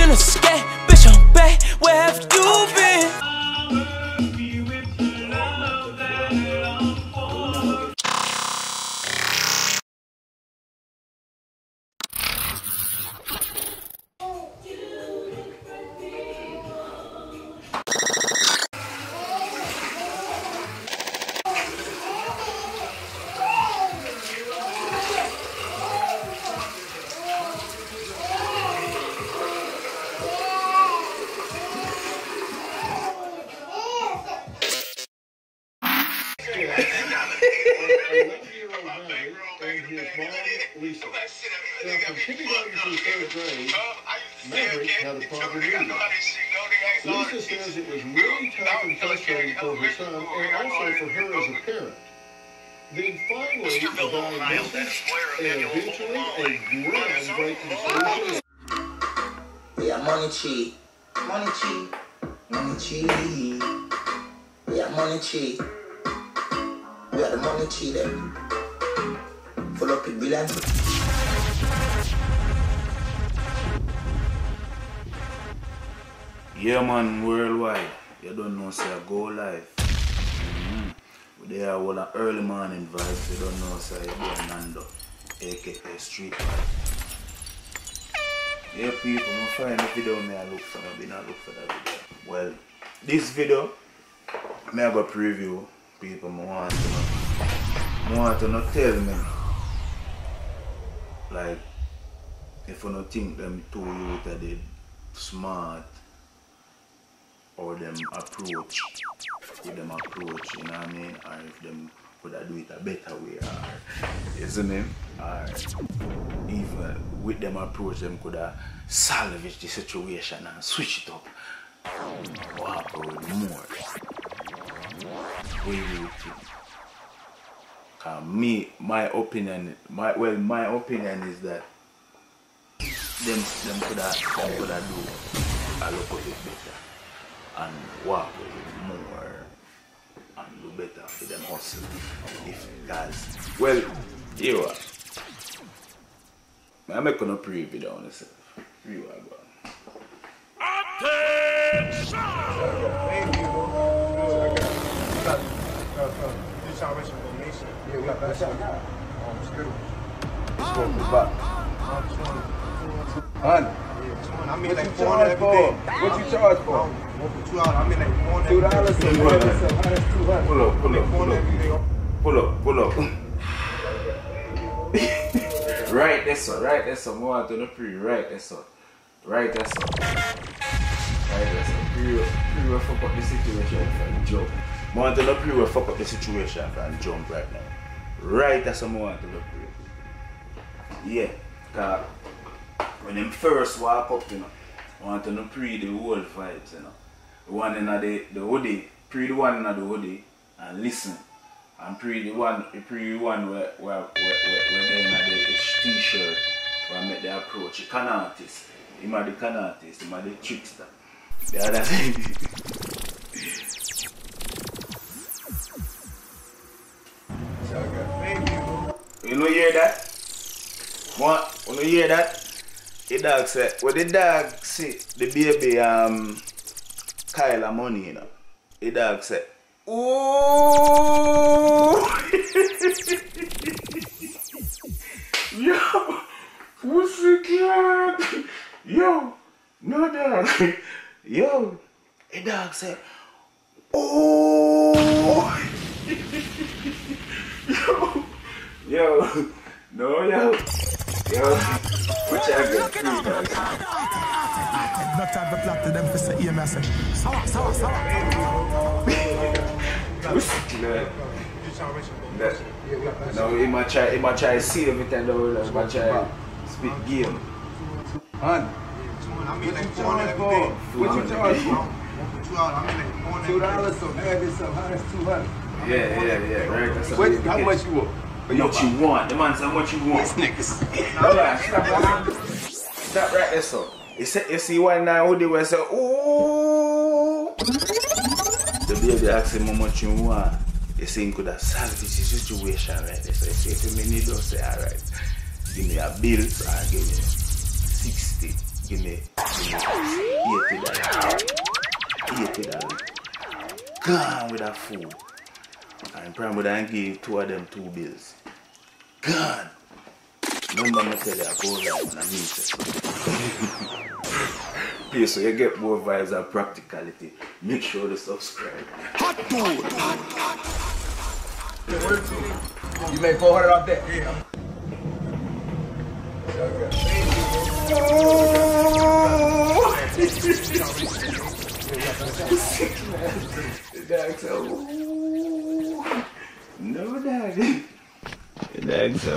dinner skate, bitch, Lisa. Now, from kindergarten through third grade, Maverick had a problem reading. Lisa says it was really tough and frustrating for her son and also for her as a parent. Then finally, a diagnosis and eventually a groundbreaking solution. Yeah, money tree. Money tree. Money tree. Yeah, money tree. We are the money tree Full up with billion. Yeah, man, worldwide. You don't know, say, I go live. Mm-hmm. They are all an early morning vibes. You don't know, say, you go Nando, aka Street Vibe. Yeah, people, I'm find the video me I look for. I've been a look for that video. Well, this video, me I go preview. People, I want to know. I want to know tell me. Like, if you don't think them two youth are they smart or them approach with them approach, you know what I mean? Or if them could have do it a better way or isn't it? Or even uh, with them approach them could have salvage the situation and switch it up. Walk out more. What do you think? Cause me, my opinion, my well, my opinion is that them them could have them could have do a little bit better and work a little more and do better for them hustle. If guys, well, you are. I'm not gonna pre video on this. You are going. Yeah, we got that shot. Um, Skittles. Smoke me back. Honey, I mean, what like you four charge for? What you charge for? For two dollars. I mean, like four Two dollars. So Two what dollars. is that? How that's two hundred? Pull up, pull up, pull up. Pull up, pull up. right, that's all. Right, that's all. More to the pre. Right, that's all. Right, that's all. Right, that's all. Pre, pre, fuck up the situation and jump. More to the pre, will fuck up the situation and jump right now. Right, all. More to the pre. Yeah, cause when them first walk up, you know, want to know pre the whole vibes, you know. One in the the hoodie, pre the one in the hoodie, and listen. And pre the one, pre the one where where where where, where they in the t-shirt, where I make the approach. The can artist, him are the can artist, him are the trickster. The other You hear that? What? You know hear that? The dog said, well the dog see DaBaby um Kyla money, you know. The dog said, Ooh Yo pussy cat Yo no dog Yo the dog said Oh Yo Yo No yo Yo What you got three dogs No time for plot to them for say yeah, me I say Sawa, sawa, sawa Pussy cat That, no, he might try, he might try to see everything though, he might try to spit game. Honey, I mean, like what you four charge every for? day. What you charge for? One for two dollars. I mean, like four Two every day. dollars. So add this up. How that's two hundred? Yeah, yeah, yeah, right. That's What? what How much you want? How much you want? The man said much you want. niggas. Hold on, stop, right there, so. You see, you see one now who they were say, ooh. DaBaby asked him how much you want. You see him could have salvaged the situation right there. So you say, if you need to say, alright, give me a bill or give me 60, give me Eighty dollars. Eighty dollars. Gone with that food. And would I give two of them two bills. Gone. Remember me tell you I go live and I meet you. yeah, so you get more vibes and practicality. Make sure to subscribe. Hot dude! You make 400 off that? Yeah. The dog said, ooh. No, daddy. Dog said.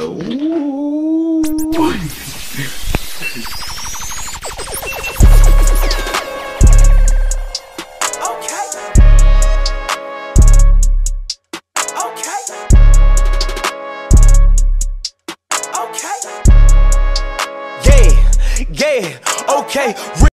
Okay. Okay. Okay. Yeah, yeah, okay.